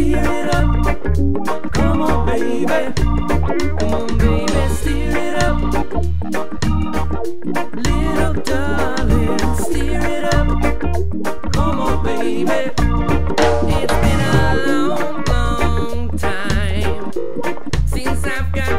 steer it up. Come on, baby. Come on, baby, steer it up. Little darling, steer it up. Come on, baby. It's been a long, long time since I've got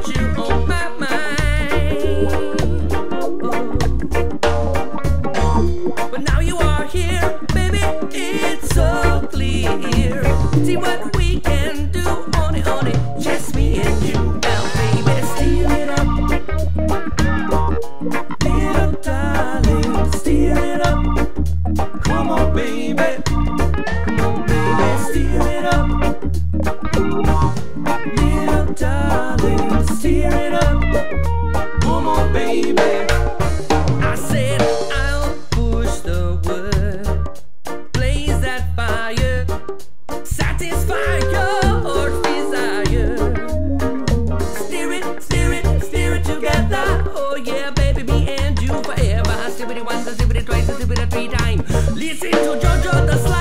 Oh yeah, baby, me and you forever. Steer it once, steer it twice, steer it three times. Listen to JoJo the slut.